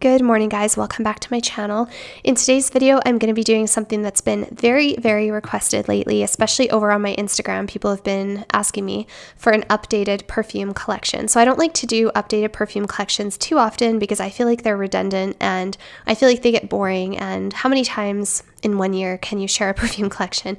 Good morning guys, welcome back to my channel. In today's video, I'm going to be doing something that's been very, very requested lately, especially over on my Instagram. People have been asking me for an updated perfume collection. So I don't like to do updated perfume collections too often because I feel like they're redundant and I feel like they get boring and how many times in one year can you share a perfume collection?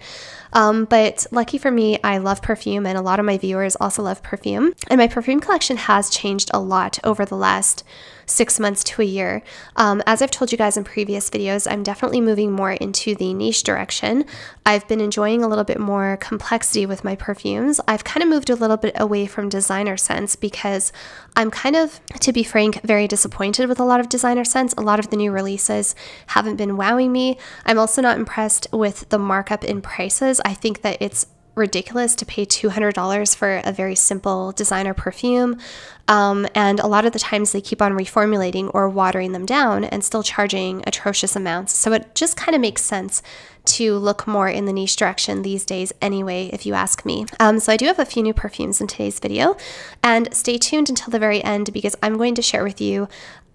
Um, but lucky for me, I love perfume and a lot of my viewers also love perfume. And my perfume collection has changed a lot over the last six months to a year. Um, as I've told you guys in previous videos, I'm definitely moving more into the niche direction. I've been enjoying a little bit more complexity with my perfumes. I've kind of moved a little bit away from designer scents because I'm kind of, to be frank, very disappointed with a lot of designer scents. A lot of the new releases haven't been wowing me. I'm also not impressed with the markup in prices. I think that it's ridiculous to pay $200 for a very simple designer perfume. Um, and a lot of the times they keep on reformulating or watering them down and still charging atrocious amounts. So it just kind of makes sense to look more in the niche direction these days anyway, if you ask me. Um, so I do have a few new perfumes in today's video and stay tuned until the very end because I'm going to share with you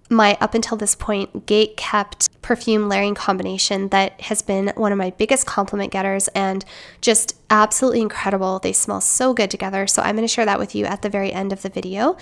my up until this point gate kept perfume layering combination that has been one of my biggest compliment getters and just absolutely incredible. They smell so good together. So I'm going to share that with you at the very end of the video.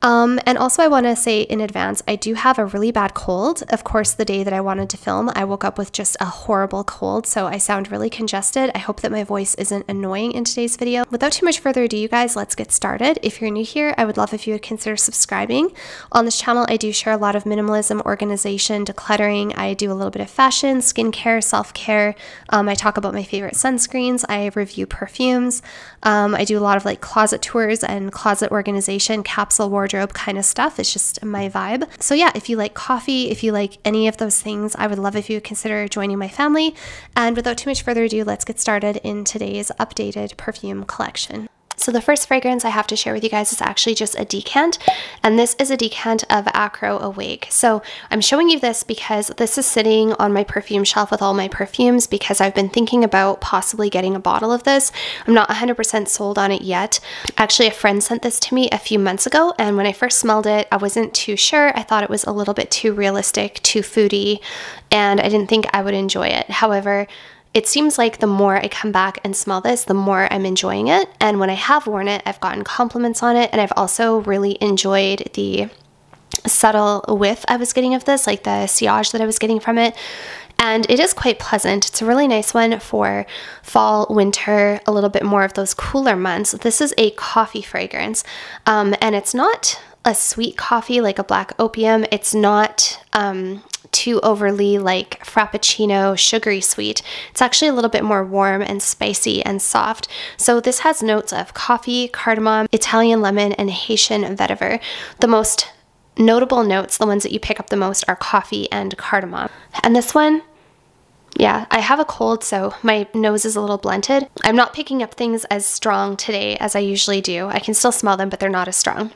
Um, and also, I want to say in advance, I do have a really bad cold. Of course, the day that I wanted to film, I woke up with just a horrible cold, so I sound really congested. I hope that my voice isn't annoying in today's video. Without too much further ado, you guys, let's get started. If you're new here, I would love if you would consider subscribing. On this channel, I do share a lot of minimalism, organization, decluttering. I do a little bit of fashion, skincare, self care. Um, I talk about my favorite sunscreens. I review perfumes. Um, I do a lot of like closet tours and closet organization, capsule wardrobe wardrobe kind of stuff. It's just my vibe. So, yeah, if you like coffee, if you like any of those things, I would love if you consider joining my family. And without too much further ado, let's get started in today's updated perfume collection. So the first fragrance I have to share with you guys is actually just a decant, and this is a decant of Akro Awake. So I'm showing you this because this is sitting on my perfume shelf with all my perfumes because I've been thinking about possibly getting a bottle of this. I'm not 100% sold on it yet. Actually, a friend sent this to me a few months ago, and when I first smelled it, I wasn't too sure. I thought it was a little bit too realistic, too foodie, and I didn't think I would enjoy it. However, it seems like the more I come back and smell this, the more I'm enjoying it. And when I have worn it, I've gotten compliments on it, and I've also really enjoyed the subtle whiff I was getting of this, like the sillage that I was getting from it. And it is quite pleasant. It's a really nice one for fall, winter, a little bit more of those cooler months. This is a coffee fragrance, um, and it's not a sweet coffee like a black opium. It's not um, too overly like frappuccino sugary sweet. It's actually a little bit more warm and spicy and soft. So this has notes of coffee, cardamom, Italian lemon, and Haitian vetiver. The most notable notes, the ones that you pick up the most, are coffee and cardamom. And this one, yeah, I have a cold, so my nose is a little blunted. I'm not picking up things as strong today as I usually do. I can still smell them, but they're not as strong.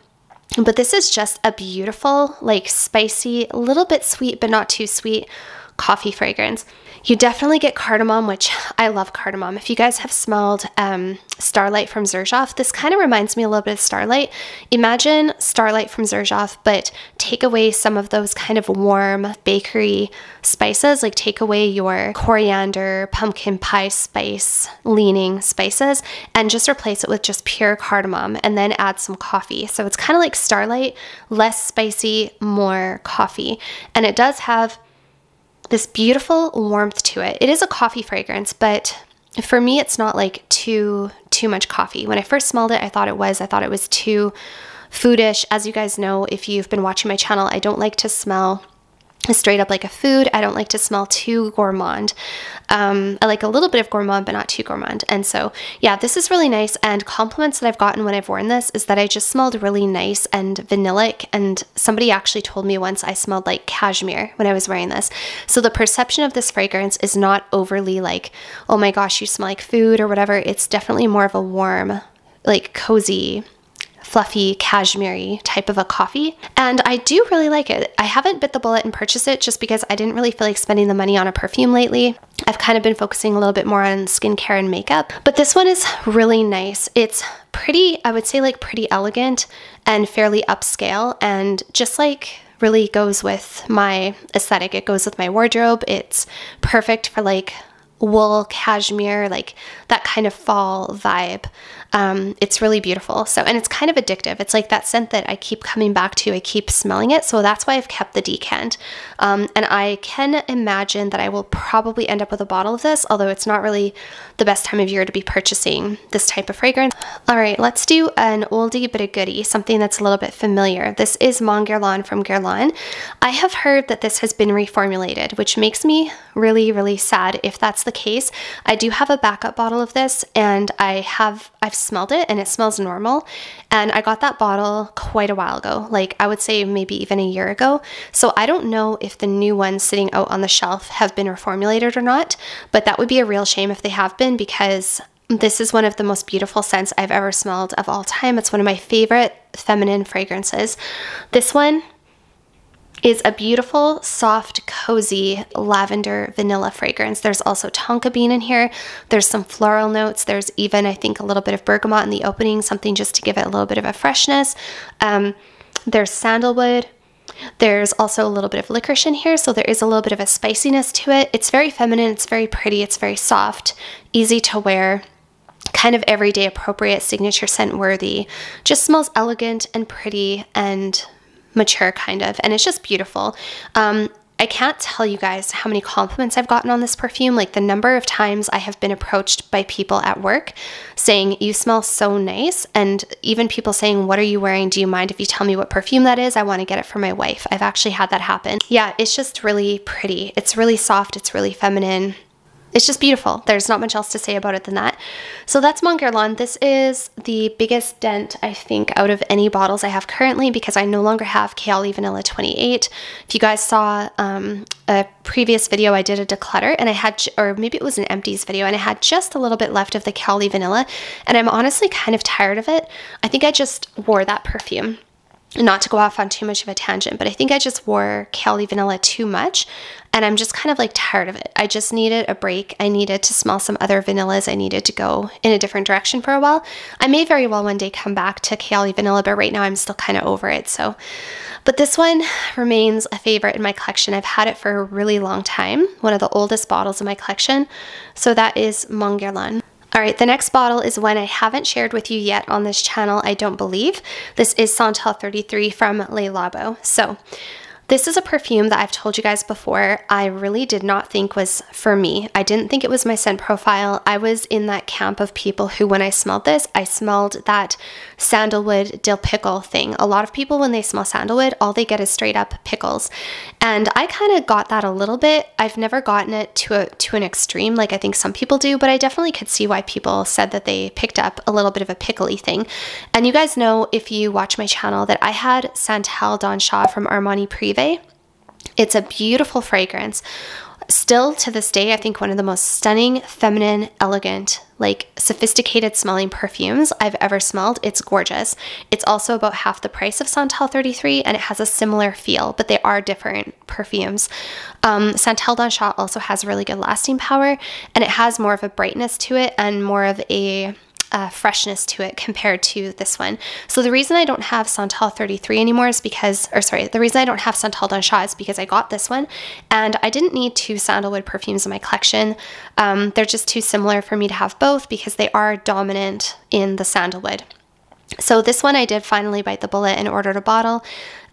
But this is just a beautiful, like spicy, a little bit sweet, but not too sweet coffee fragrance. You definitely get cardamom, which I love cardamom. If you guys have smelled um, Starlight from Xerjoff, this kind of reminds me a little bit of Starlight. Imagine Starlight from Xerjoff, but take away some of those kind of warm bakery spices, like take away your coriander, pumpkin pie spice leaning spices, and just replace it with just pure cardamom and then add some coffee. So it's kind of like Starlight, less spicy, more coffee. And it does have this beautiful warmth to it. It is a coffee fragrance, but for me it's not like too too much coffee. When I first smelled it, I thought it was. I thought it was too foodish. As you guys know, if you've been watching my channel, I don't like to smell straight up like a food. I don't like to smell too gourmand. Um, I like a little bit of gourmand, but not too gourmand. And so, yeah, this is really nice. And compliments that I've gotten when I've worn this is that I just smelled really nice and vanillic. And somebody actually told me once I smelled like cashmere when I was wearing this. So the perception of this fragrance is not overly like, oh my gosh, you smell like food or whatever. It's definitely more of a warm, like cozy fluffy, cashmere type of a coffee. And I do really like it. I haven't bit the bullet and purchased it just because I didn't really feel like spending the money on a perfume lately. I've kind of been focusing a little bit more on skincare and makeup, but this one is really nice. It's pretty, I would say like pretty elegant and fairly upscale and just like really goes with my aesthetic. It goes with my wardrobe. It's perfect for like wool, cashmere, like that kind of fall vibe. Um, it's really beautiful. So, and it's kind of addictive. It's like that scent that I keep coming back to. I keep smelling it. So that's why I've kept the decant. Um, and I can imagine that I will probably end up with a bottle of this, although it's not really the best time of year to be purchasing this type of fragrance. All right, let's do an oldie but a goodie, something that's a little bit familiar. This is Mon Guerlain from Guerlain. I have heard that this has been reformulated, which makes me really, really sad if that's the case. I do have a backup bottle of this and I have, I've smelled it and it smells normal. And I got that bottle quite a while ago, like I would say maybe even a year ago. So I don't know if the new ones sitting out on the shelf have been reformulated or not, but that would be a real shame if they have been because this is one of the most beautiful scents I've ever smelled of all time. It's one of my favorite feminine fragrances. This one is a beautiful, soft, cozy lavender vanilla fragrance. There's also tonka bean in here. There's some floral notes. There's even, I think, a little bit of bergamot in the opening, something just to give it a little bit of a freshness. Um, there's sandalwood. There's also a little bit of licorice in here, so there is a little bit of a spiciness to it. It's very feminine, it's very pretty, it's very soft, easy to wear kind of everyday appropriate signature scent worthy just smells elegant and pretty and mature kind of and it's just beautiful um, I can't tell you guys how many compliments I've gotten on this perfume. Like the number of times I have been approached by people at work saying, You smell so nice. And even people saying, What are you wearing? Do you mind if you tell me what perfume that is? I want to get it for my wife. I've actually had that happen. Yeah, it's just really pretty. It's really soft, it's really feminine it's just beautiful. There's not much else to say about it than that. So that's Mon Guerlain. This is the biggest dent, I think, out of any bottles I have currently because I no longer have Kayali Vanilla 28. If you guys saw um, a previous video, I did a declutter and I had, or maybe it was an empties video, and I had just a little bit left of the Kayali Vanilla, and I'm honestly kind of tired of it. I think I just wore that perfume not to go off on too much of a tangent, but I think I just wore Kayali Vanilla too much and I'm just kind of like tired of it. I just needed a break. I needed to smell some other vanillas. I needed to go in a different direction for a while. I may very well one day come back to Kayali Vanilla, but right now I'm still kind of over it. So, but this one remains a favorite in my collection. I've had it for a really long time, one of the oldest bottles in my collection. So that is Mon Guerlain. All right, the next bottle is one I haven't shared with you yet on this channel, I don't believe. This is Santal 33 from Le Labo. So this is a perfume that I've told you guys before I really did not think was for me. I didn't think it was my scent profile. I was in that camp of people who, when I smelled this, I smelled that sandalwood dill pickle thing. A lot of people, when they smell sandalwood, all they get is straight up pickles. And I kind of got that a little bit. I've never gotten it to a to an extreme like I think some people do, but I definitely could see why people said that they picked up a little bit of a pickly thing. And you guys know if you watch my channel that I had Santal Dan Sha from Armani Privé it's a beautiful fragrance. Still to this day, I think one of the most stunning, feminine, elegant, like sophisticated smelling perfumes I've ever smelled. It's gorgeous. It's also about half the price of Santal 33 and it has a similar feel, but they are different perfumes. Um, Santal Dan Sha also has really good lasting power and it has more of a brightness to it and more of a uh, freshness to it compared to this one. So the reason I don't have Santal 33 anymore is because, or sorry, the reason I don't have Santal Dan Sha is because I got this one and I didn't need two sandalwood perfumes in my collection. Um, they're just too similar for me to have both because they are dominant in the sandalwood. So this one I did finally bite the bullet and ordered a bottle.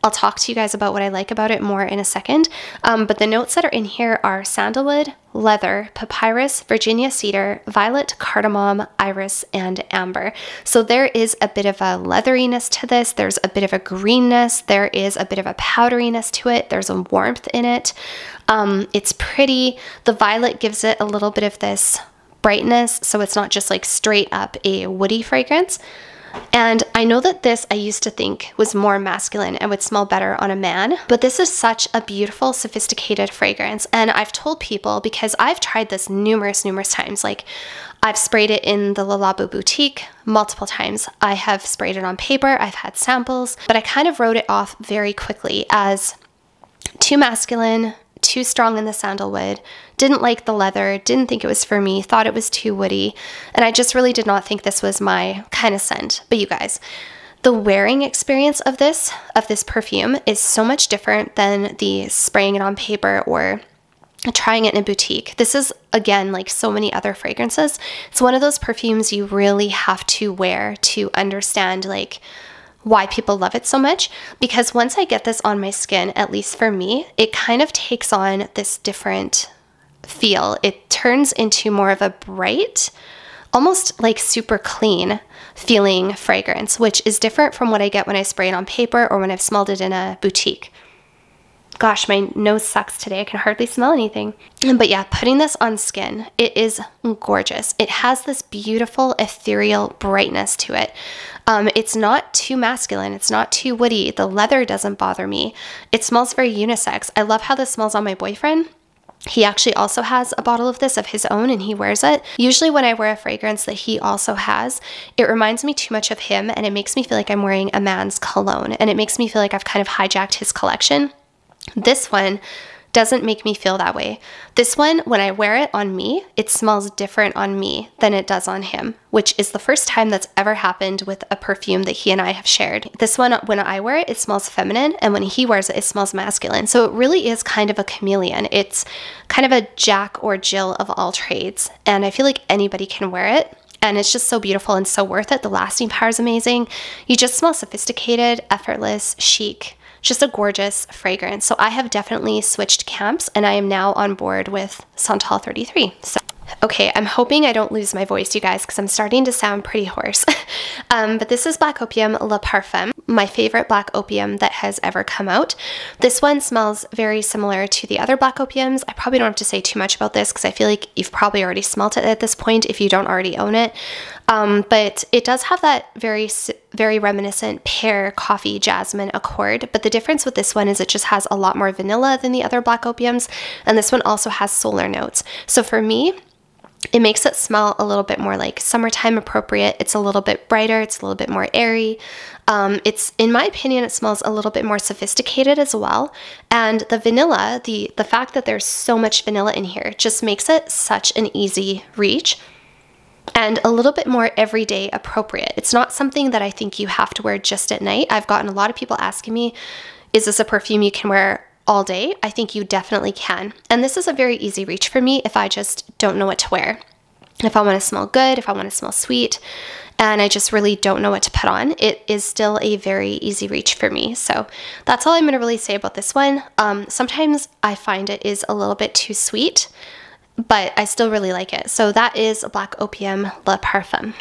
I'll talk to you guys about what I like about it more in a second. Um, but the notes that are in here are sandalwood, leather, papyrus, Virginia cedar, violet, cardamom, iris, and amber. So there is a bit of a leatheriness to this. There's a bit of a greenness. There is a bit of a powderiness to it. There's a warmth in it. Um, it's pretty. The violet gives it a little bit of this brightness, so it's not just like straight up a woody fragrance. And I know that this I used to think was more masculine and would smell better on a man, but this is such a beautiful, sophisticated fragrance. And I've told people because I've tried this numerous, numerous times. Like, I've sprayed it in the Le Labo boutique multiple times. I have sprayed it on paper, I've had samples, but I kind of wrote it off very quickly as too masculine, too strong in the sandalwood, didn't like the leather, didn't think it was for me, thought it was too woody, and I just really did not think this was my kind of scent. But you guys, The wearing experience of this of this perfume is so much different than the spraying it on paper or trying it in a boutique. This is again like so many other fragrances. It's one of those perfumes you really have to wear to understand like why people love it so much because once I get this on my skin, at least for me, it kind of takes on this different feel. It turns into more of a bright, almost like super clean feeling fragrance, which is different from what I get when I spray it on paper or when I've smelled it in a boutique. Gosh, my nose sucks today. I can hardly smell anything. But yeah, putting this on skin, it is gorgeous. It has this beautiful ethereal brightness to it. Um, it's not too masculine. It's not too woody. The leather doesn't bother me. It smells very unisex. I love how this smells on my boyfriend. He actually also has a bottle of this of his own and he wears it. Usually, when I wear a fragrance that he also has, it reminds me too much of him and it makes me feel like I'm wearing a man's cologne and it makes me feel like I've kind of hijacked his collection. This one doesn't make me feel that way. This one, when I wear it on me, it smells different on me than it does on him, which is the first time that's ever happened with a perfume that he and I have shared. This one, when I wear it, it smells feminine, and when he wears it, it smells masculine. So it really is kind of a chameleon. It's kind of a Jack or Jill of all trades, and I feel like anybody can wear it and it's just so beautiful and so worth it. The lasting power is amazing. You just smell sophisticated, effortless, chic, just a gorgeous fragrance. So I have definitely switched camps and I am now on board with Santal 33. So Okay, I'm hoping I don't lose my voice, you guys, because I'm starting to sound pretty hoarse. um, but this is Black Opium Le Parfum, my favorite Black Opium that has ever come out. This one smells very similar to the other Black Opiums. I probably don't have to say too much about this because I feel like you've probably already smelt it at this point if you don't already own it. Um, but it does have that very, very reminiscent pear, coffee, jasmine accord. But the difference with this one is it just has a lot more vanilla than the other Black Opiums. And this one also has solar notes. So for me, it makes it smell a little bit more like summertime appropriate. It's a little bit brighter, it's a little bit more airy. Um, it's, in my opinion, it smells a little bit more sophisticated as well. And the vanilla, the, the fact that there's so much vanilla in here just makes it such an easy reach and a little bit more everyday appropriate. It's not something that I think you have to wear just at night. I've gotten a lot of people asking me, is this a perfume you can wear all day, I think you definitely can. And this is a very easy reach for me if I just don't know what to wear. If I want to smell good, if I want to smell sweet, and I just really don't know what to put on, it is still a very easy reach for me. So that's all I'm going to really say about this one. Um, sometimes I find it is a little bit too sweet, but I still really like it. So that is Black Opium Le Parfum.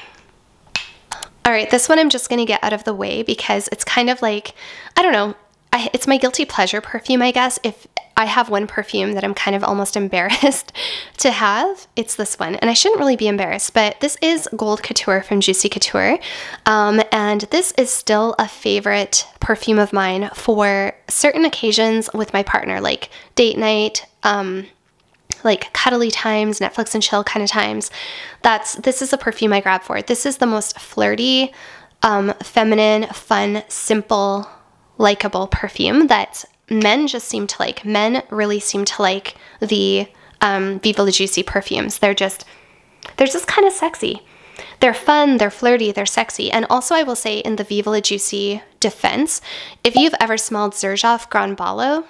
All right, this one I'm just going to get out of the way because it's kind of like, I don't know, I, it's my guilty pleasure perfume, I guess. If I have one perfume that I'm kind of almost embarrassed to have, it's this one. And I shouldn't really be embarrassed, but this is Gold Couture from Juicy Couture. Um, and this is still a favorite perfume of mine for certain occasions with my partner, like date night, um, like cuddly times, Netflix and chill kind of times. That's this is a perfume I grab for. it. This is the most flirty, um, feminine, fun, simple likable perfume that men just seem to like. Men really seem to like the um, Viva La Juicy perfumes. They're just, they're just kind of sexy. They're fun, they're flirty, they're sexy. And also, I will say, in the Viva La Juicy defense, if you've ever smelled Xerjoff Grand Ballo,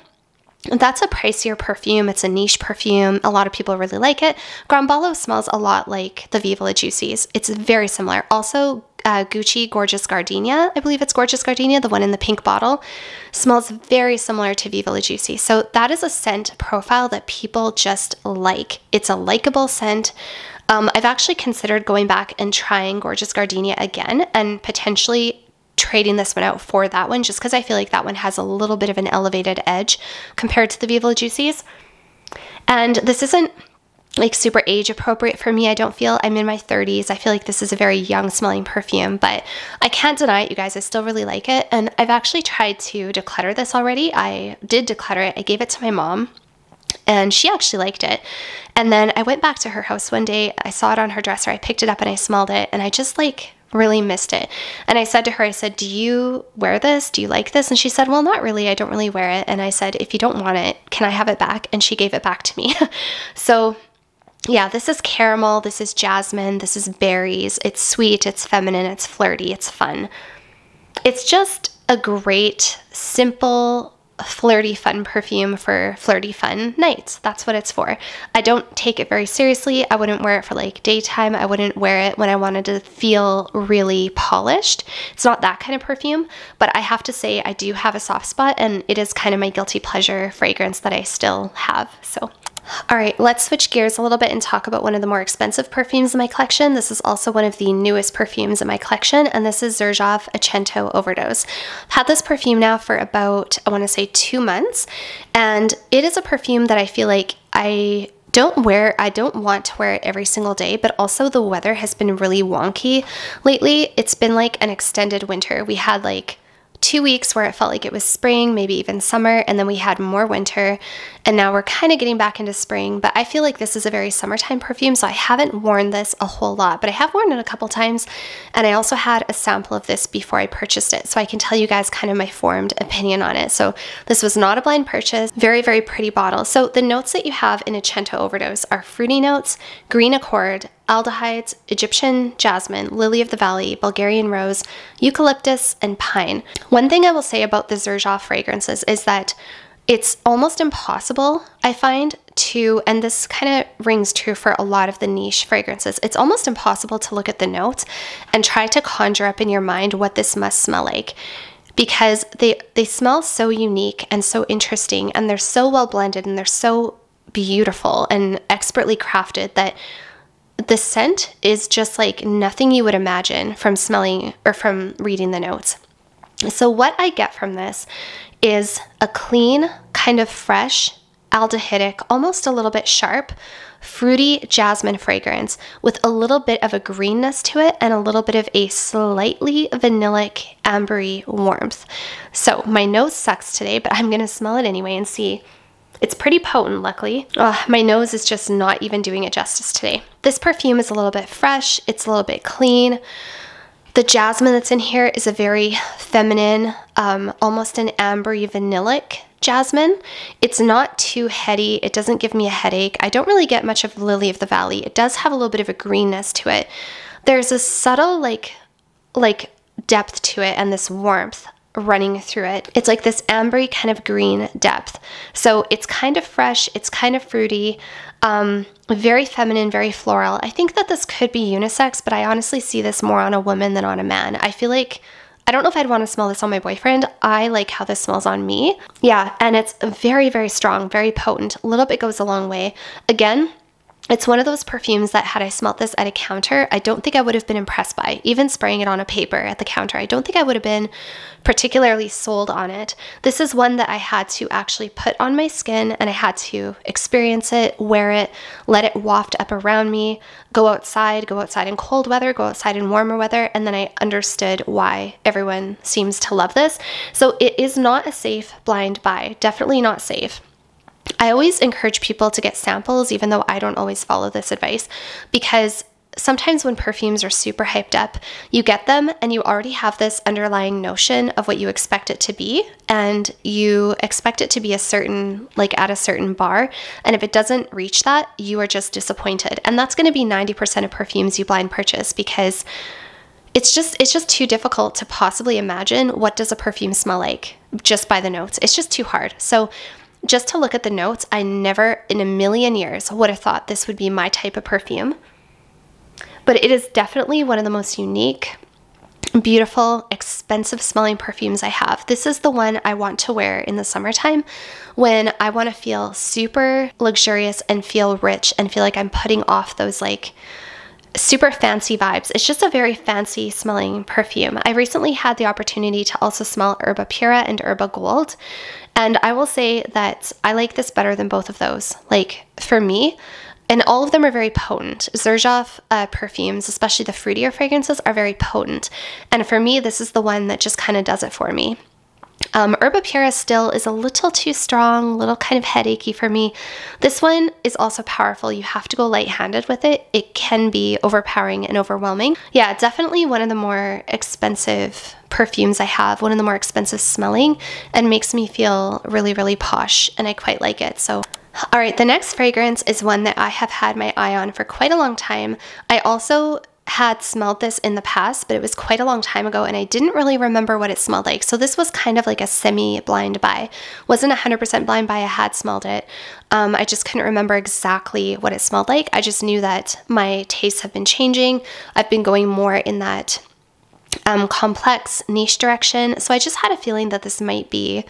that's a pricier perfume. It's a niche perfume. A lot of people really like it. Grand Ballo smells a lot like the Viva La. It's very similar. Also, uh, Gucci Gorgeous Gardenia. I believe it's Gorgeous Gardenia, the one in the pink bottle. Smells very similar to Viva La Juicy. So that is a scent profile that people just like. It's a likable scent. Um, I've actually considered going back and trying Gorgeous Gardenia again and potentially trading this one out for that one just because I feel like that one has a little bit of an elevated edge compared to the Viva La Juicies. And this isn't like super age appropriate for me. I don't feel I'm in my 30s. I feel like this is a very young smelling perfume, but I can't deny it, you guys. I still really like it. And I've actually tried to declutter this already. I did declutter it. I gave it to my mom and she actually liked it. And then I went back to her house one day. I saw it on her dresser. I picked it up and I smelled it and I just like really missed it. And I said to her, I said, Do you wear this? Do you like this? And she said, Well, not really. I don't really wear it. And I said, If you don't want it, can I have it back? And she gave it back to me. so yeah, this is caramel, this is jasmine, this is berries. It's sweet, it's feminine, it's flirty, it's fun. It's just a great, simple, flirty fun perfume for flirty fun nights. That's what it's for. I don't take it very seriously. I wouldn't wear it for like daytime. I wouldn't wear it when I wanted to feel really polished. It's not that kind of perfume, but I have to say I do have a soft spot and it is kind of my guilty pleasure fragrance that I still have. So all right, let's switch gears a little bit and talk about one of the more expensive perfumes in my collection. This is also one of the newest perfumes in my collection, and this is Xerjoff Accento Overdose. I've had this perfume now for about, I want to say, two months, and it is a perfume that I feel like I don't wear I don't want to wear it every single day, but also the weather has been really wonky lately. It's been like an extended winter. We had like two weeks where it felt like it was spring, maybe even summer, and then we had more winter, and now we're kind of getting back into spring. But I feel like this is a very summertime perfume, so I haven't worn this a whole lot, but I have worn it a couple times, and I also had a sample of this before I purchased it, so I can tell you guys kind of my formed opinion on it. So this was not a blind purchase, very, very pretty bottle. So the notes that you have in Accento Overdose are fruity notes, green accord, aldehydes, Egyptian jasmine, lily of the valley, Bulgarian rose, eucalyptus, and pine. One thing I will say about the Xerjoff fragrances is that it's almost impossible, I find, to, and this kind of rings true for a lot of the niche fragrances, it's almost impossible to look at the notes and try to conjure up in your mind what this must smell like because they they smell so unique and so interesting and they're so well blended and they're so beautiful and expertly crafted that the scent is just like nothing you would imagine from smelling or from reading the notes. So, what I get from this is a clean, kind of fresh, aldehydic, almost a little bit sharp, fruity jasmine fragrance with a little bit of a greenness to it and a little bit of a slightly vanillic, ambery warmth. So, my nose sucks today, but I'm gonna smell it anyway and see it's pretty potent, luckily. my nose is just not even doing it justice today. This perfume is a little bit fresh, it's a little bit clean. The jasmine that's in here is a very feminine, um, almost an ambery vanillic jasmine. It's not too heady. It doesn't give me a headache. I don't really get much of Lily of the Valley. It does have a little bit of a greenness to it. There's a subtle like like depth to it and this warmth running through it. It's like this ambery kind of green depth. So it's kind of fresh, it's kind of fruity, um, very feminine, very floral. I think that this could be unisex, but I honestly see this more on a woman than on a man. I feel like I don't know if I'd want to smell this on my boyfriend. I like how this smells on me. Yeah, and it's very, very strong, very potent. A little bit goes a long way. Again, it's one of those perfumes that had I smelt this at a counter, I don't think I would have been impressed by. Even spraying it on a paper at the counter, I don't think I would have been particularly sold on it. This is one that I had to actually put on my skin and I had to experience it, wear it, let it waft up around me, go outside, go outside in cold weather, go outside in warmer weather, and then I understood why everyone seems to love this. So it is not a safe blind buy, definitely not safe. I always encourage people to get samples, even though I don't always follow this advice, because sometimes when perfumes are super hyped up, you get them and you already have this underlying notion of what you expect it to be, and you expect it to be a certain, like at a certain bar. And if it doesn't reach that, you are just disappointed. And that's going to be 90% of perfumes you blind purchase because it's just it's just too difficult to possibly imagine what does a perfume smell like just by the notes. It's just too hard. So just to look at the notes, I never in a million years would have thought this would be my type of perfume. But it is definitely one of the most unique, beautiful, expensive smelling perfumes I have. This is the one I want to wear in the summertime when I want to feel super luxurious and feel rich and feel like I'm putting off those like super fancy vibes. It's just a very fancy smelling perfume. I recently had the opportunity to also smell Erba Pura and Erba Gold, and I will say that I like this better than both of those. Like for me, and all of them are very potent. Xerjoff uh, perfumes, especially the fruitier fragrances, are very potent. And for me, this is the one that just kind of does it for me. Um, Erba Pura still is a little too strong, a little kind of headachy for me. This one is also powerful. You have to go light-handed with it. It can be overpowering and overwhelming. Yeah, definitely one of the more expensive perfumes I have, one of the more expensive smelling, and makes me feel really, really posh, and I quite like it. So all right, the next fragrance is one that I have had my eye on for quite a long time. I also had smelled this in the past, but it was quite a long time ago and I didn't really remember what it smelled like. So this was kind of like a semi blind buy. Wasn't 100% blind buy, I had smelled it. Um, I just couldn't remember exactly what it smelled like. I just knew that my tastes have been changing. I've been going more in that um, complex niche direction. So I just had a feeling that this might be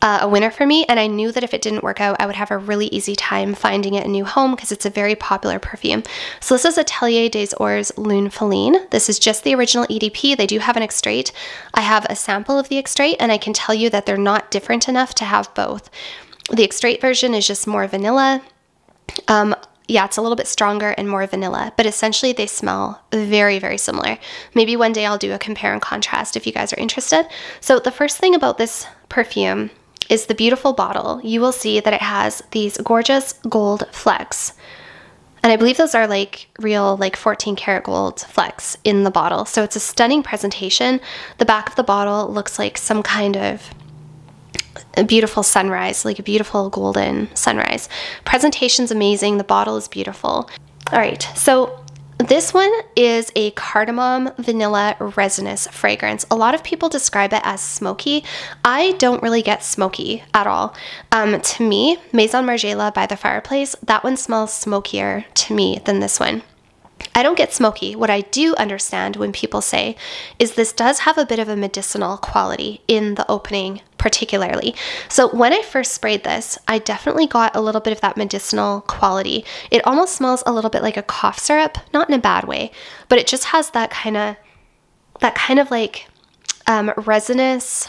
uh, a winner for me. And I knew that if it didn't work out, I would have a really easy time finding it a new home because it's a very popular perfume. So this is Atelier des Ors Lune Feline. This is just the original EDP. They do have an extrait. I have a sample of the extrait and I can tell you that they're not different enough to have both. The extrait version is just more vanilla. Um, yeah, it's a little bit stronger and more vanilla, but essentially they smell very, very similar. Maybe one day I'll do a compare and contrast if you guys are interested. So, the first thing about this perfume is the beautiful bottle. You will see that it has these gorgeous gold flecks. And I believe those are like real, like 14 karat gold flecks in the bottle. So it's a stunning presentation. The back of the bottle looks like some kind of a beautiful sunrise, like a beautiful golden sunrise. Presentation's amazing. The bottle is beautiful. All right, so this one is a cardamom vanilla resinous fragrance. A lot of people describe it as smoky. I don't really get smoky at all. Um, to me, Maison Margiela by the fireplace, that one smells smokier to me than this one. I don't get smoky. What I do understand when people say is this does have a bit of a medicinal quality in the opening, particularly. So when I first sprayed this, I definitely got a little bit of that medicinal quality. It almost smells a little bit like a cough syrup, not in a bad way, but it just has that kind of that kind of like um, resinous,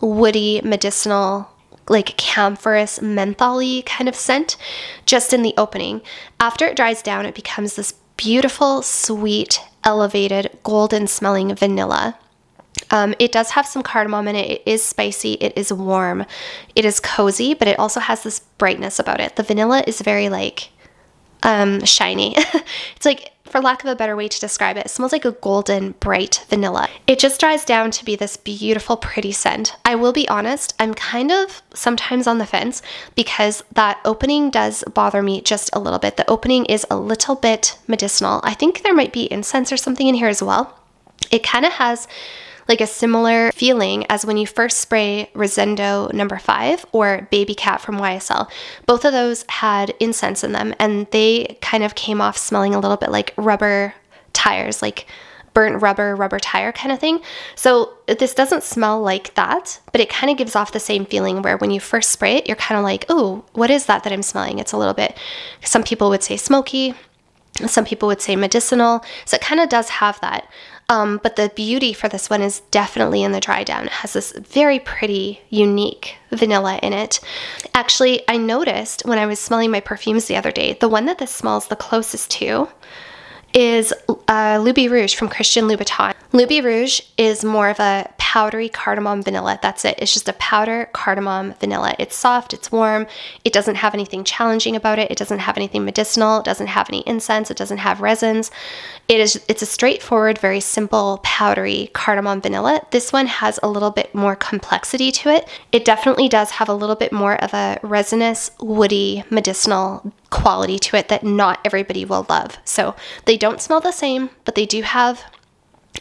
woody, medicinal like camphorous mentholy kind of scent just in the opening. After it dries down, it becomes this beautiful, sweet, elevated, golden smelling vanilla. Um, it does have some cardamom in it. It is spicy. It is warm. It is cozy, but it also has this brightness about it. The vanilla is very like um, shiny. it's like for lack of a better way to describe it, it smells like a golden, bright vanilla. It just dries down to be this beautiful, pretty scent. I will be honest, I'm kind of sometimes on the fence because that opening does bother me just a little bit. The opening is a little bit medicinal. I think there might be incense or something in here as well. It kind of has like a similar feeling as when you first spray Rosendo number five or Baby Cat from YSL. Both of those had incense in them and they kind of came off smelling a little bit like rubber tires, like burnt rubber, rubber tire kind of thing. So this doesn't smell like that, but it kind of gives off the same feeling where when you first spray it, you're kind of like, oh, what is that that I'm smelling? It's a little bit, some people would say smoky, some people would say medicinal. So it kind of does have that. Um, but the beauty for this one is definitely in the dry down. It has this very pretty, unique vanilla in it. Actually, I noticed when I was smelling my perfumes the other day, the one that this smells the closest to is uh, Loubirouge from Christian Louboutin. Loubirouge is more of a powdery cardamom vanilla. That's it. It's just a powder cardamom vanilla. It's soft, it's warm, it doesn't have anything challenging about it. It doesn't have anything medicinal, it doesn't have any incense, it doesn't have resins. It is it's a straightforward, very simple, powdery cardamom vanilla. This one has a little bit more complexity to it. It definitely does have a little bit more of a resinous, woody, medicinal quality to it that not everybody will love. So they don't smell the same, but they do have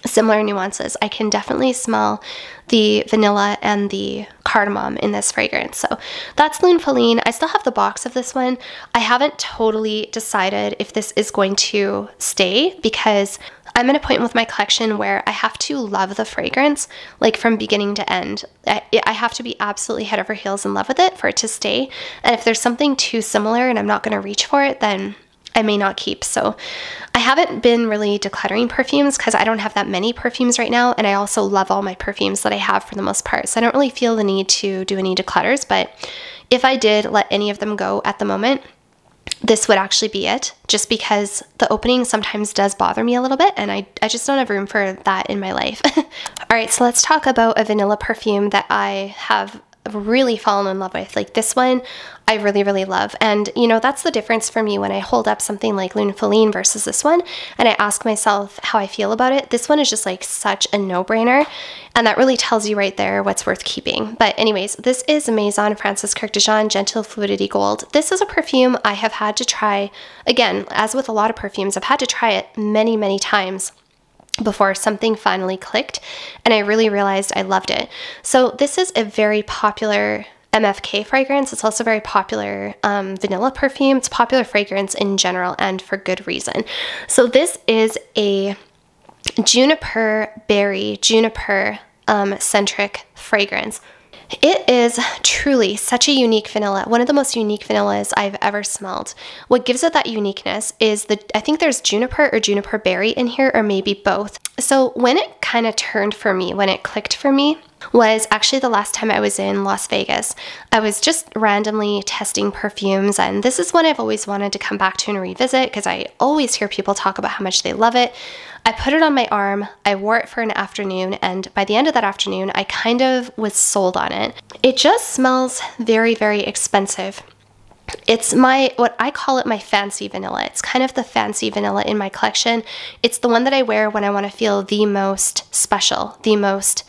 similar nuances. I can definitely smell the vanilla and the cardamom in this fragrance. So that's Lune Feline. I still have the box of this one. I haven't totally decided if this is going to stay because I'm at a point with my collection where I have to love the fragrance, like from beginning to end. I, I, have to be absolutely head over heels in love with it for it to stay. And if there's something too similar and I'm not going to reach for it, then I may not keep. So I haven't been really decluttering perfumes because I don't have that many perfumes right now. And I also love all my perfumes that I have for the most part. So I don't really feel the need to do any declutters. But if I did let any of them go at the moment, this would actually be it just because the opening sometimes does bother me a little bit and I, I just don't have room for that in my life. All right, so let's talk about a vanilla perfume that I have really fallen in love with. Like this one, I really, really love. And, you know, that's the difference for me when I hold up something like Lune Feline versus this one and I ask myself how I feel about it. This one is just like such a no brainer. And that really tells you right there what's worth keeping. But, anyways, this is Maison Francis Kurkdjian Gentle Fluidity Gold. This is a perfume I have had to try, again, as with a lot of perfumes, I've had to try it many, many times before something finally clicked and I really realized I loved it. So, this is a very popular MFK fragrance. It's also very popular um, vanilla perfume. It's popular fragrance in general and for good reason. So, this is a juniper berry, juniper um, centric fragrance. It is truly such a unique vanilla, one of the most unique vanillas I've ever smelled. What gives it that uniqueness is the, I think there's juniper or juniper berry in here, or maybe both. So when it kind of turned for me, when it clicked for me, was actually the last time I was in Las Vegas. I was just randomly testing perfumes, and this is one I've always wanted to come back to and revisit because I always hear people talk about how much they love it. I put it on my arm, I wore it for an afternoon, and by the end of that afternoon, I kind of was sold on it. It just smells very, very expensive. It's my, what I call it my fancy vanilla. It's kind of the fancy vanilla in my collection. It's the one that I wear when I want to feel the most special, the most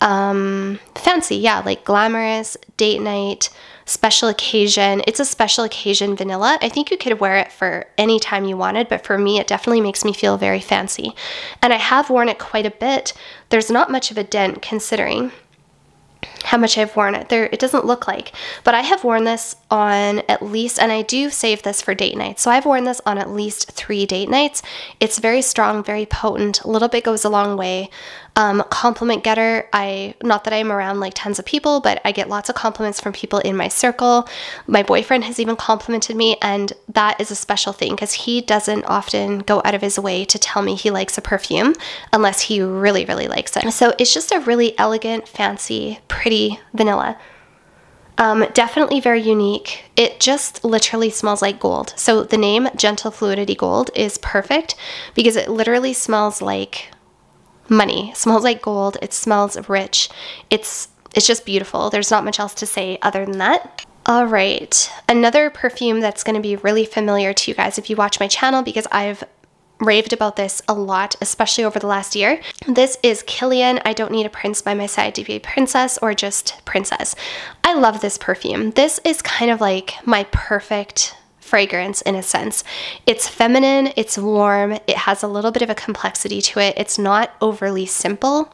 um, fancy. Yeah, like glamorous, date night, special occasion. It's a special occasion vanilla. I think you could wear it for any time you wanted, but for me, it definitely makes me feel very fancy. And I have worn it quite a bit. There's not much of a dent considering how much I've worn it. There, it doesn't look like, but I have worn this on at least, and I do save this for date nights. So I've worn this on at least three date nights. It's very strong, very potent. A little bit goes a long way. Um, compliment getter, I not that I'm around like tons of people, but I get lots of compliments from people in my circle. My boyfriend has even complimented me, and that is a special thing because he doesn't often go out of his way to tell me he likes a perfume unless he really, really likes it. So it's just a really elegant, fancy, pretty vanilla. Um, definitely very unique. It just literally smells like gold. So the name Gentle Fluidity Gold is perfect because it literally smells like money. It smells like gold. It smells rich. It's it's just beautiful. There's not much else to say other than that. All right, another perfume that's going to be really familiar to you guys if you watch my channel because I've raved about this a lot, especially over the last year. This is Kilian I Don't Need a Prince by My Side to Be a Princess or just Princess. I love this perfume. This is kind of like my perfect fragrance in a sense. It's feminine, it's warm, it has a little bit of a complexity to it. It's not overly simple.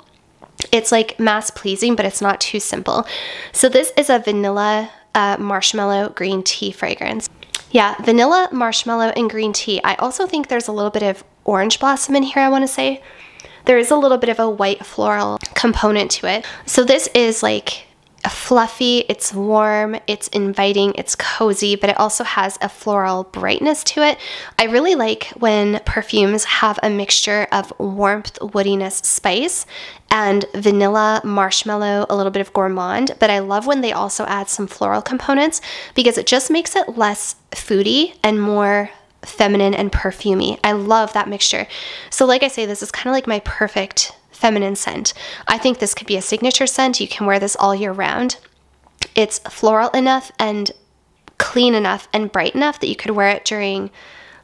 It's like mass pleasing, but it's not too simple. So, this is a vanilla uh, marshmallow green tea fragrance. Yeah, vanilla, marshmallow, and green tea. I also think there's a little bit of orange blossom in here, I want to say. There is a little bit of a white floral component to it. So, this is like fluffy, it's warm, it's inviting, it's cozy, but it also has a floral brightness to it. I really like when perfumes have a mixture of warmth, woodiness, spice, and vanilla, marshmallow, a little bit of gourmand, but I love when they also add some floral components because it just makes it less foody and more feminine and perfumey. I love that mixture. So like I say, this is kind of like my perfect feminine scent. I think this could be a signature scent. You can wear this all year round. It's floral enough and clean enough and bright enough that you could wear it during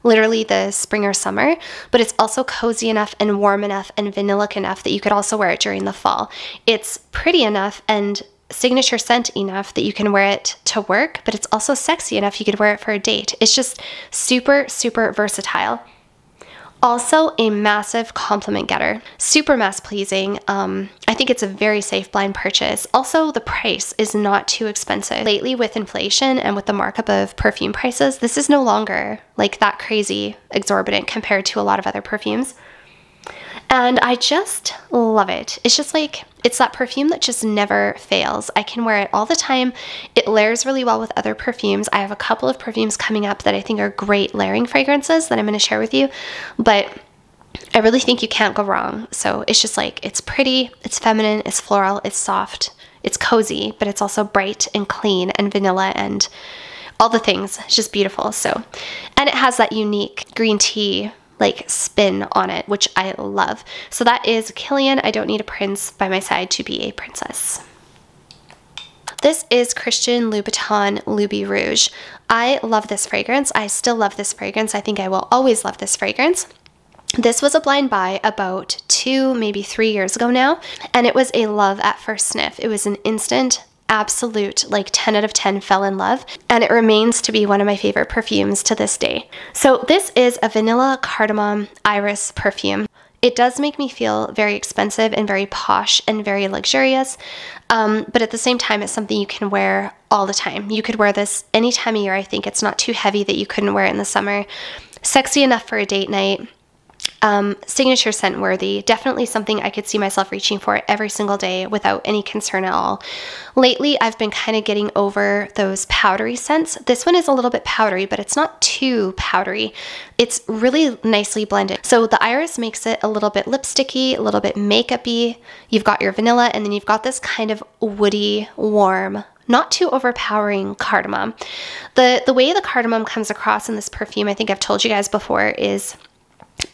literally the spring or summer, but it's also cozy enough and warm enough and vanilla enough that you could also wear it during the fall. It's pretty enough and signature scent enough that you can wear it to work, but it's also sexy enough you could wear it for a date. It's just super, super versatile. Also, a massive compliment getter. Super mass pleasing. Um, I think it's a very safe blind purchase. Also, the price is not too expensive. Lately, with inflation and with the markup of perfume prices, this is no longer like that crazy exorbitant compared to a lot of other perfumes. And I just love it. It's just like, it's that perfume that just never fails. I can wear it all the time. It layers really well with other perfumes. I have a couple of perfumes coming up that I think are great layering fragrances that I'm going to share with you. But I really think you can't go wrong. So it's just like, it's pretty, it's feminine, it's floral, it's soft, it's cozy, but it's also bright and clean and vanilla and all the things. It's just beautiful. So, and it has that unique green tea like spin on it, which I love. So that is Kilian I Don't Need a Prince by my side to be a princess. This is Christian Louboutin Loubirouge. I love this fragrance. I still love this fragrance. I think I will always love this fragrance. This was a blind buy about two, maybe three years ago now, and it was a love at first sniff. It was an instant absolute like 10 out of 10 fell in love and it remains to be one of my favorite perfumes to this day. So this is a vanilla cardamom iris perfume. It does make me feel very expensive and very posh and very luxurious, um, but at the same time, it's something you can wear all the time. You could wear this any time of year. I think it's not too heavy that you couldn't wear it in the summer. Sexy enough for a date night um, signature scent worthy. Definitely something I could see myself reaching for every single day without any concern at all. Lately, I've been kind of getting over those powdery scents. This one is a little bit powdery, but it's not too powdery. It's really nicely blended. So the iris makes it a little bit lipsticky, a little bit makeupy. You've got your vanilla, and then you've got this kind of woody, warm not too overpowering cardamom. The the way the cardamom comes across in this perfume, I think I've told you guys before, is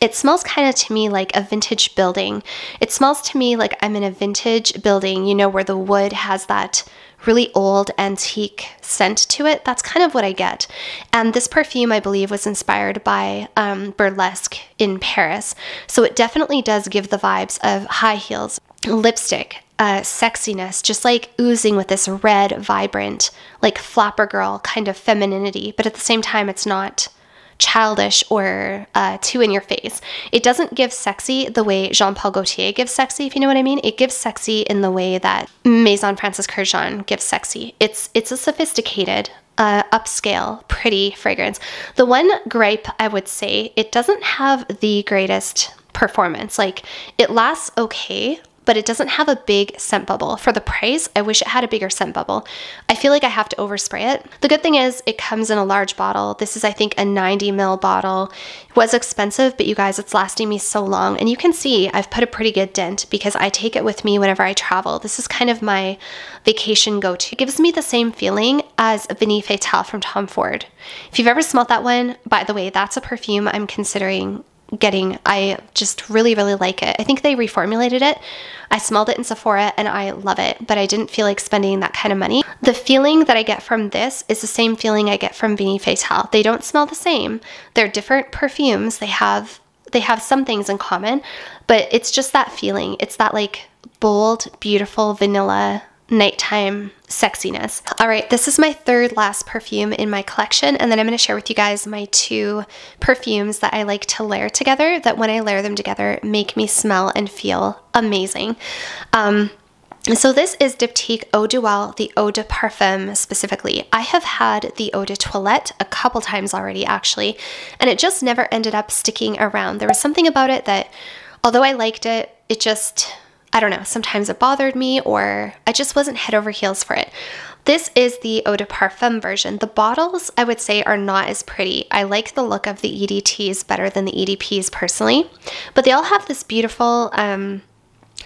it smells kind of to me like a vintage building. It smells to me like I'm in a vintage building, you know, where the wood has that really old antique scent to it. That's kind of what I get. And this perfume, I believe, was inspired by um, burlesque in Paris. So it definitely does give the vibes of high heels, lipstick, uh, sexiness, just like oozing with this red, vibrant, like flapper girl kind of femininity. But at the same time, it's not childish or uh, too in your face. It doesn't give sexy the way Jean Paul Gaultier gives sexy, if you know what I mean. It gives sexy in the way that Maison Francis Kurkdjian gives sexy. It's it's a sophisticated, uh, upscale, pretty fragrance. The one gripe I would say it doesn't have the greatest performance. Like it lasts okay but it doesn't have a big scent bubble. For the price, I wish it had a bigger scent bubble. I feel like I have to overspray it. The good thing is it comes in a large bottle. This is, I think, a 90 ml bottle. It was expensive, but you guys, it's lasting me so long. And you can see I've put a pretty good dent because I take it with me whenever I travel. This is kind of my vacation go-to. It gives me the same feeling as Vanille Fatale from Tom Ford. If you've ever smelled that one, by the way, that's a perfume I'm considering getting. I just really, really like it. I think they reformulated it. I smelled it in Sephora and I love it, but I didn't feel like spending that kind of money. The feeling that I get from this is the same feeling I get from Vanille Fatale. They don't smell the same. They're different perfumes. They have they have some things in common, but it's just that feeling. It's that like bold, beautiful vanilla nighttime sexiness. All right, this is my third last perfume in my collection, and then I'm going to share with you guys my two perfumes that I like to layer together that when I layer them together make me smell and feel amazing. Um, so this is Diptyque Eau Duelle, the Eau de Parfum specifically. I have had the Eau de Toilette a couple times already actually, and it just never ended up sticking around. There was something about it that, although I liked it, it just I don't know, sometimes it bothered me or I just wasn't head over heels for it. This is the Eau de Parfum version. The bottles, I would say, are not as pretty. I like the look of the EDTs better than the EDPs personally, but they all have this beautiful, um,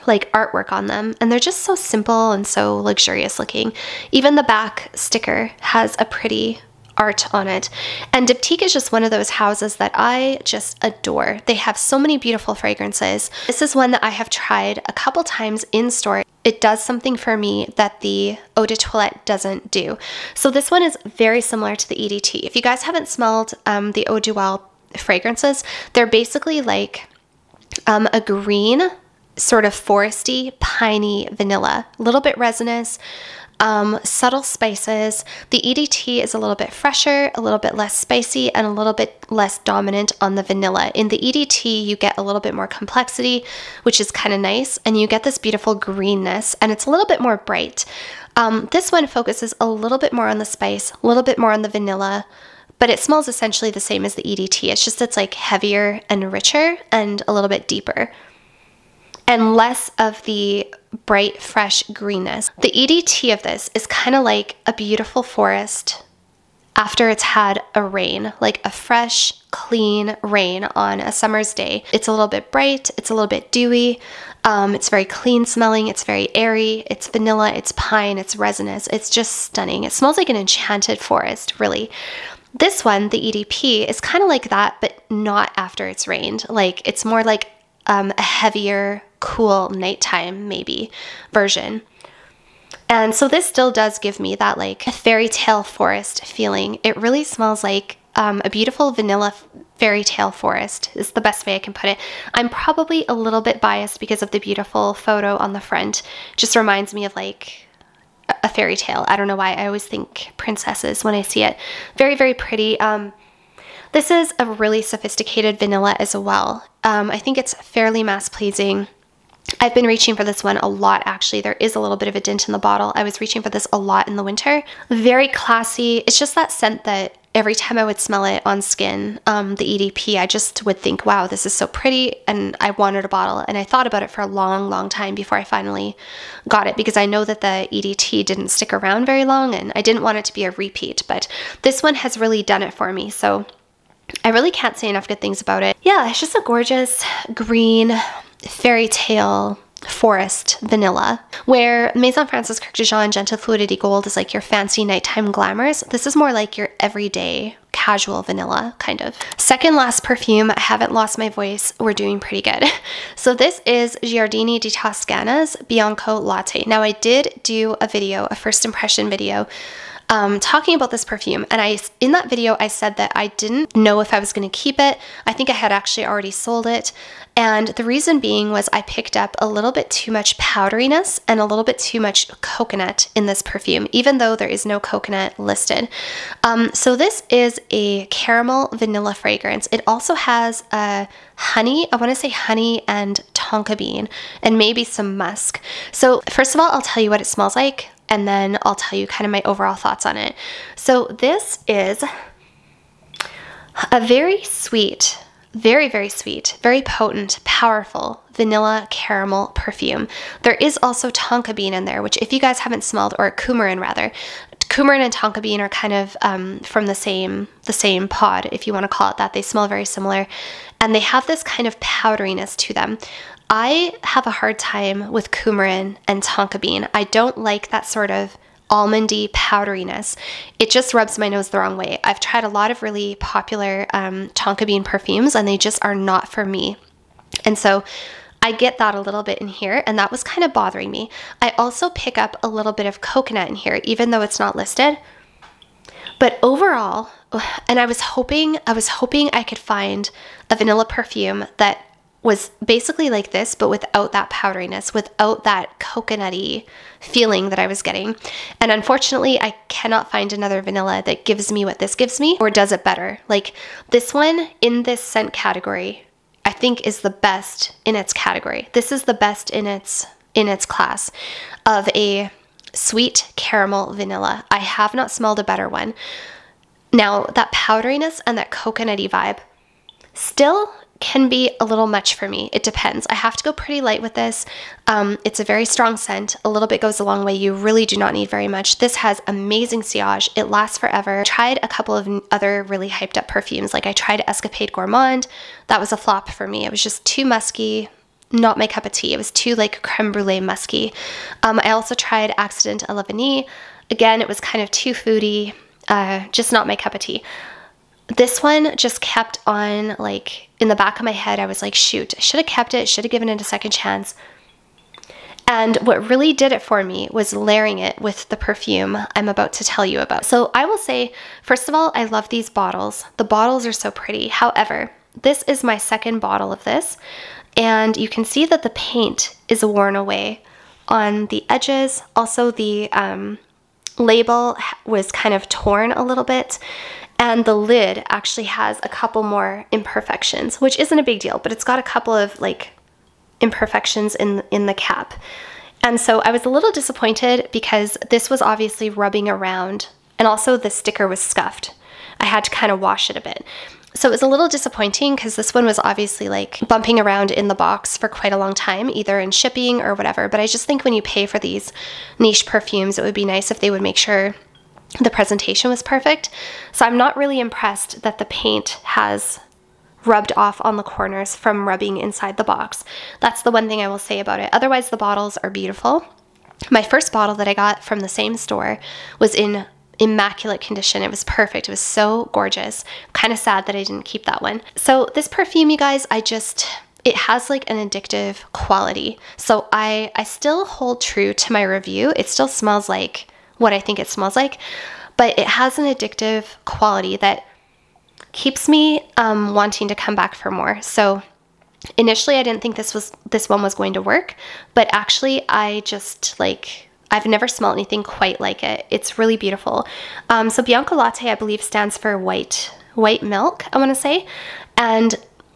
like artwork on them, and they're just so simple and so luxurious looking. Even the back sticker has a pretty art on it. And Diptyque is just one of those houses that I just adore. They have so many beautiful fragrances. This is one that I have tried a couple times in store. It does something for me that the Eau de Toilette doesn't do. So this one is very similar to the EDT. If you guys haven't smelled um, the Eau Duelle fragrances, they're basically like um, a green, sort of foresty, piney vanilla, a little bit resinous, um, subtle spices. The EDT is a little bit fresher, a little bit less spicy, and a little bit less dominant on the vanilla. In the EDT, you get a little bit more complexity, which is kind of nice, and you get this beautiful greenness, and it's a little bit more bright. Um, this one focuses a little bit more on the spice, a little bit more on the vanilla, but it smells essentially the same as the EDT. It's just it's like heavier and richer and a little bit deeper and less of the bright, fresh greenness. The EDT of this is kind of like a beautiful forest after it's had a rain, like a fresh, clean rain on a summer's day. It's a little bit bright, it's a little bit dewy, um, it's very clean smelling, it's very airy, it's vanilla, it's pine, it's resinous, it's just stunning. It smells like an enchanted forest, really. This one, the EDP, is kind of like that, but not after it's rained. Like, it's more like um, a heavier, cool nighttime maybe version. And so this still does give me that like fairy tale forest feeling. It really smells like um, a beautiful vanilla fairy tale forest is the best way I can put it. I'm probably a little bit biased because of the beautiful photo on the front. Just reminds me of like a fairy tale. I don't know why I always think princesses when I see it. Very, very pretty. Um, this is a really sophisticated vanilla as well. Um, I think it's fairly mass pleasing. I've been reaching for this one a lot actually. There is a little bit of a dent in the bottle. I was reaching for this a lot in the winter. Very classy. It's just that scent that every time I would smell it on skin, um, the EDP, I just would think, wow, this is so pretty. And I wanted a bottle. And I thought about it for a long, long time before I finally got it because I know that the EDT didn't stick around very long and I didn't want it to be a repeat. But this one has really done it for me. So I really can't say enough good things about it. Yeah, it's just a gorgeous green fairy tale forest vanilla where maison francis Kurkdjian gentle fluidity gold is like your fancy nighttime glamours. This is more like your everyday casual vanilla kind of. Second last perfume i haven't lost my voice we're doing pretty good. So this is giardini di toscana's bianco latte. Now i did do a video a first impression video um, talking about this perfume. And I, in that video, I said that I didn't know if I was going to keep it. I think I had actually already sold it. And the reason being was I picked up a little bit too much powderiness and a little bit too much coconut in this perfume, even though there is no coconut listed. Um, so this is a caramel vanilla fragrance. It also has a honey, I want to say honey and tonka bean, and maybe some musk. So first of all, I'll tell you what it smells like and then I'll tell you kind of my overall thoughts on it. So this is a very sweet, very, very sweet, very potent, powerful vanilla caramel perfume. There is also tonka bean in there, which if you guys haven't smelled, or coumarin rather, coumarin and tonka bean are kind of um, from the same the same pod, if you want to call it that. They smell very similar, and they have this kind of powderiness to them. I have a hard time with coumarin and tonka bean. I don't like that sort of almondy powderiness. It just rubs my nose the wrong way. I've tried a lot of really popular um, tonka bean perfumes and they just are not for me. And so I get that a little bit in here, and that was kind of bothering me. I also pick up a little bit of coconut in here, even though it's not listed. But overall, and I was hoping, I was hoping I could find a vanilla perfume that was basically like this, but without that powderiness, without that coconutty feeling that I was getting. And unfortunately, I cannot find another vanilla that gives me what this gives me or does it better. Like this one in this scent category, I think is the best in its category. This is the best in its in its class of a sweet caramel vanilla. I have not smelled a better one. Now, that powderiness and that coconutty vibe still can be a little much for me. It depends. I have to go pretty light with this. Um, it's a very strong scent. A little bit goes a long way. You really do not need very much. This has amazing sillage. It lasts forever. I tried a couple of other really hyped up perfumes. Like I tried Escapade Gourmand. That was a flop for me. It was just too musky. Not my cup of tea. It was too like creme brulee musky. Um, I also tried Accident à la Vanille. Again, it was kind of too foody. Uh, just not my cup of tea this one just kept on like in the back of my head. I was like, shoot, I should have kept it, should have given it a second chance. And what really did it for me was layering it with the perfume I'm about to tell you about. So I will say, first of all, I love these bottles. The bottles are so pretty. However, this is my second bottle of this, and you can see that the paint is worn away on the edges. Also, the um, label was kind of torn a little bit. And the lid actually has a couple more imperfections, which isn't a big deal, but it's got a couple of like imperfections in, in the cap. And so I was a little disappointed because this was obviously rubbing around and also the sticker was scuffed. I had to kind of wash it a bit. So it was a little disappointing because this one was obviously like bumping around in the box for quite a long time, either in shipping or whatever. But I just think when you pay for these niche perfumes, it would be nice if they would make sure the presentation was perfect. So I'm not really impressed that the paint has rubbed off on the corners from rubbing inside the box. That's the one thing I will say about it. Otherwise, the bottles are beautiful. My first bottle that I got from the same store was in immaculate condition. It was perfect. It was so gorgeous. Kind of sad that I didn't keep that one. So this perfume, you guys, I just, it has like an addictive quality. So I I still hold true to my review. It still smells like what I think it smells like, but it has an addictive quality that keeps me um, wanting to come back for more. So initially I didn't think this was this one was going to work, but actually I just like I've never smelled anything quite like it. It's really beautiful. Um, so Bianco Latte, I believe, stands for white white milk. I want to say, and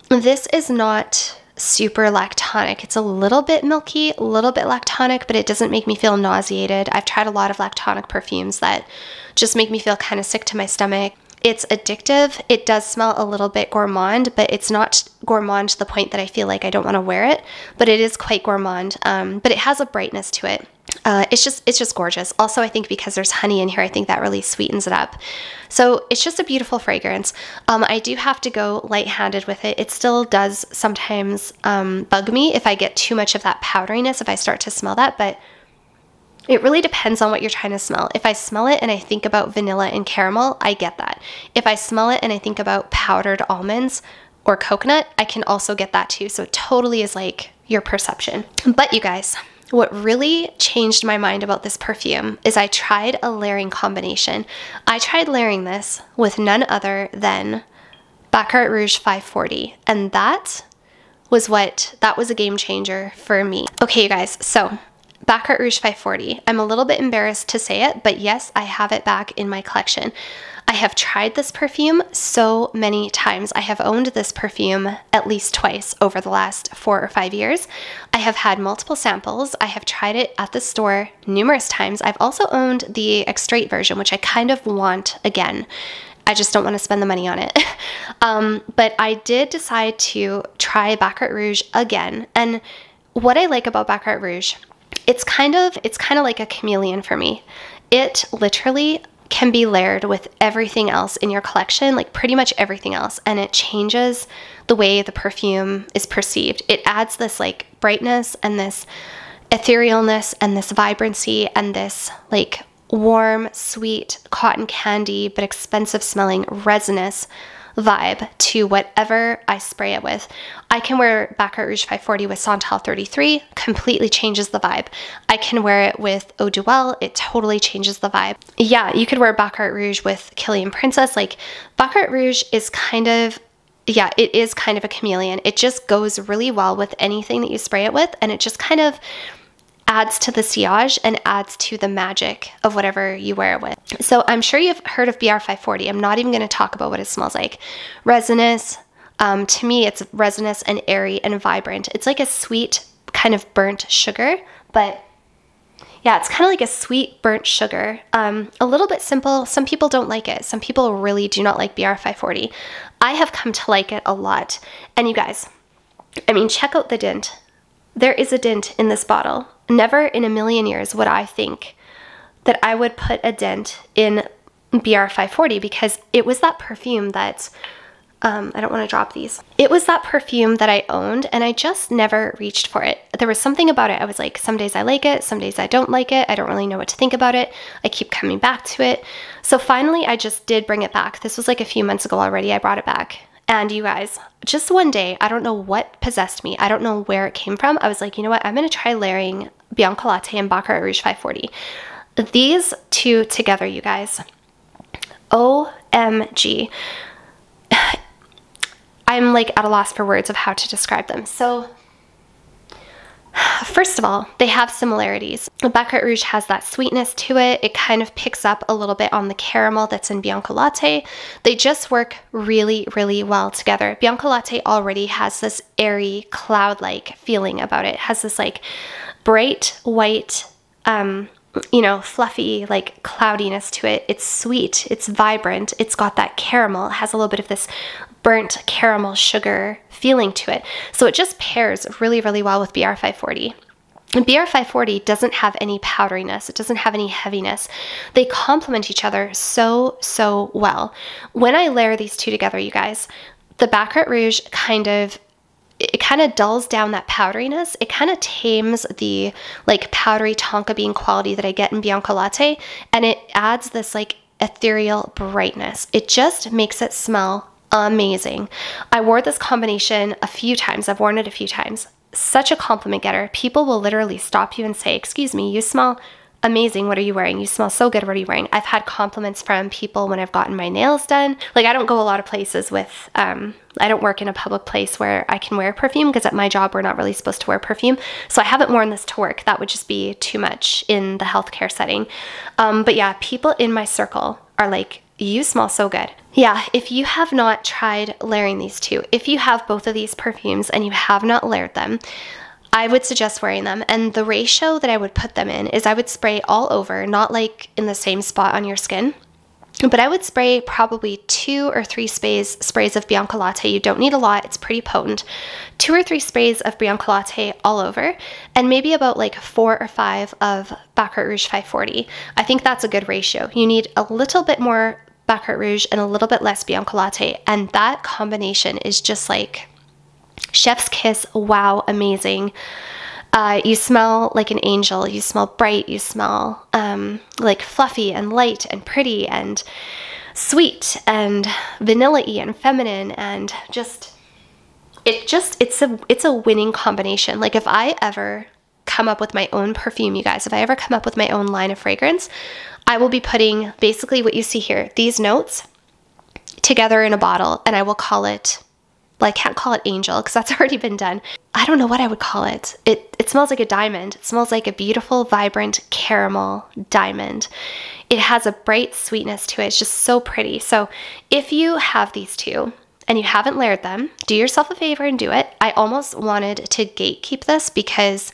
this is not super lactonic. It's a little bit milky, a little bit lactonic, but it doesn't make me feel nauseated. I've tried a lot of lactonic perfumes that just make me feel kind of sick to my stomach. It's addictive. It does smell a little bit gourmand, but it's not gourmand to the point that I feel like I don't want to wear it. But it is quite gourmand. Um, but it has a brightness to it. Uh, it's just it's just gorgeous. Also, I think because there's honey in here, I think that really sweetens it up. So it's just a beautiful fragrance. Um, I do have to go light-handed with it. It still does sometimes um, bug me if I get too much of that powderiness, if I start to smell that, but it really depends on what you're trying to smell. If I smell it and I think about vanilla and caramel, I get that. If I smell it and I think about powdered almonds or coconut, I can also get that too. So it totally is like your perception. But you guys, what really changed my mind about this perfume is I tried a layering combination. I tried layering this with none other than Baccarat Rouge 540, and that was what that was a game changer for me. Okay, you guys, so Baccarat Rouge 540. I'm a little bit embarrassed to say it, but yes, I have it back in my collection. I have tried this perfume so many times. I have owned this perfume at least twice over the last four or five years. I have had multiple samples. I have tried it at the store numerous times. I've also owned the Extrait version, which I kind of want again. I just don't want to spend the money on it. um, but I did decide to try Baccarat Rouge again. And what I like about Baccarat Rouge it's kind of it's kind of like a chameleon for me. It literally can be layered with everything else in your collection, like pretty much everything else, and it changes the way the perfume is perceived. It adds this like brightness and this etherealness and this vibrancy and this like warm, sweet cotton candy, but expensive smelling resinous vibe to whatever I spray it with. I can wear Baccarat Rouge 540 with Santal 33, completely changes the vibe. I can wear it with Eau Duelle, it totally changes the vibe. Yeah, you could wear Baccarat Rouge with Kilian Princess. Like, Baccarat Rouge is kind of yeah, it is kind of a chameleon. It just goes really well with anything that you spray it with, and it just kind of adds to the sillage and adds to the magic of whatever you wear it with. So I'm sure you've heard of BR540. I'm not even going to talk about what it smells like. Resinous, um, to me, it's resinous and airy and vibrant. It's like a sweet kind of burnt sugar, but yeah, it's kind of like a sweet burnt sugar. Um, a little bit simple. Some people don't like it. Some people really do not like BR540. I have come to like it a lot. And you guys, I mean, check out the dint. There is a dent in this bottle. Never in a million years would I think that I would put a dent in BR540 because it was that perfume that um, I don't want to drop these. It was that perfume that I owned and I just never reached for it. There was something about it. I was like, some days I like it, some days I don't like it. I don't really know what to think about it. I keep coming back to it. So finally, I just did bring it back. This was like a few months ago already. I brought it back. And you guys, just one day, I don't know what possessed me. I don't know where it came from. I was like, you know what? I'm going to try layering Bianco Latte and Baccarat Rouge 540. These two together, you guys. OMG. I'm like at a loss for words of how to describe them. So First of all, they have similarities. The Baccarat Rouge has that sweetness to it. It kind of picks up a little bit on the caramel that's in Bianco Latte. They just work really, really well together. Bianco Latte already has this airy, cloud-like feeling about it. it. has this like bright white, um, you know, fluffy, like cloudiness to it. It's sweet, it's vibrant, it's got that caramel, it has a little bit of this burnt caramel sugar feeling to it. So it just pairs really, really well with BR540. And BR540 doesn't have any powderiness, it doesn't have any heaviness. They complement each other so, so well. When I layer these two together, you guys, the Baccarat Rouge kind of it kind of dulls down that powderiness. It kind of tames the like powdery tonka bean quality that I get in Bianco Latte and it adds this like ethereal brightness. It just makes it smell amazing. I wore this combination a few times. I've worn it a few times. Such a compliment getter. People will literally stop you and say, Excuse me, you smell amazing. What are you wearing? You smell so good. What are you wearing? I've had compliments from people when I've gotten my nails done. Like, I don't go a lot of places with, um, I don't work in a public place where I can wear perfume because at my job, we're not really supposed to wear perfume. So I haven't worn this to work. That would just be too much in the healthcare setting. Um, but yeah, people in my circle are like, you smell so good. Yeah, if you have not tried layering these two, if you have both of these perfumes and you have not layered them, I would suggest wearing them. And the ratio that I would put them in is I would spray all over, not like in the same spot on your skin. But I would spray probably two or three sprays sprays of Bianco Latte. You don't need a lot, it's pretty potent. Two or three sprays of Bianco Latte all over, and maybe about like four or five of Baccarat Rouge 540. I think that's a good ratio. You need a little bit more Baccarat Rouge and a little bit less Bianco Latte, and that combination is just like Chef's kiss, wow, amazing. Uh, you smell like an angel. You smell bright. You smell um, like fluffy and light and pretty and sweet and vanilla-y and feminine and just it just it's a it's a winning combination. Like if I ever come up with my own perfume, you guys, if I ever come up with my own line of fragrance, I will be putting basically what you see here, these notes together in a bottle and I will call it well, I can't call it angel because that's already been done. I don't know what I would call it. It it smells like a diamond. It smells like a beautiful, vibrant caramel diamond. It has a bright sweetness to it. It's just so pretty. So if you have these two and you haven't layered them, do yourself a favor and do it. I almost wanted to gatekeep this because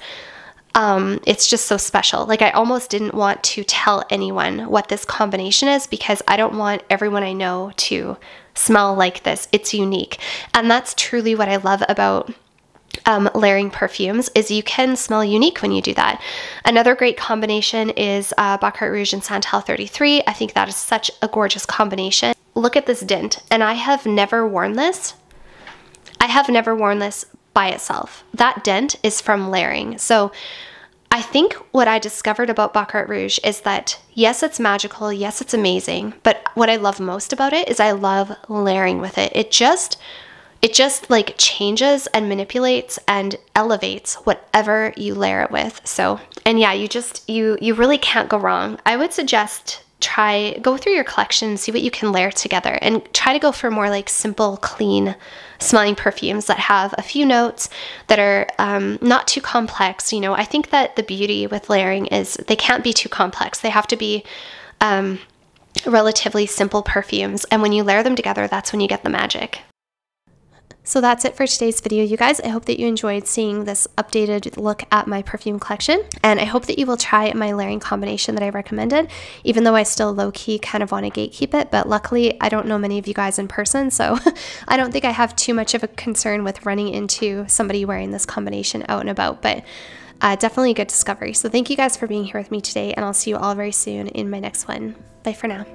um, it's just so special. Like, I almost didn't want to tell anyone what this combination is because I don't want everyone I know to smell like this. It's unique. And that's truly what I love about um, layering perfumes is you can smell unique when you do that. Another great combination is uh, Baccarat Rouge and Santal 33. I think that is such a gorgeous combination. Look at this dint, and I have never worn this. I have never worn this by itself. That dent is from layering. So I think what I discovered about Baccarat Rouge is that yes, it's magical, yes, it's amazing, but what I love most about it is I love layering with it. It just it just like changes and manipulates and elevates whatever you layer it with. So, and yeah, you just you you really can't go wrong. I would suggest try go through your collection see what you can layer together and try to go for more like simple clean smelling perfumes that have a few notes that are um, not too complex. You know i think that the beauty with layering is they can't be too complex. They have to be um, relatively simple perfumes and when you layer them together that's when you get the magic so that's it for today's video, you guys. I hope that you enjoyed seeing this updated look at my perfume collection. And I hope that you will try my layering combination that I recommended, even though I still low-key kind of want to gatekeep it. But luckily, I don't know many of you guys in person, so I don't think I have too much of a concern with running into somebody wearing this combination out and about. But uh, definitely a good discovery. So thank you guys for being here with me today, and I'll see you all very soon in my next one. Bye for now.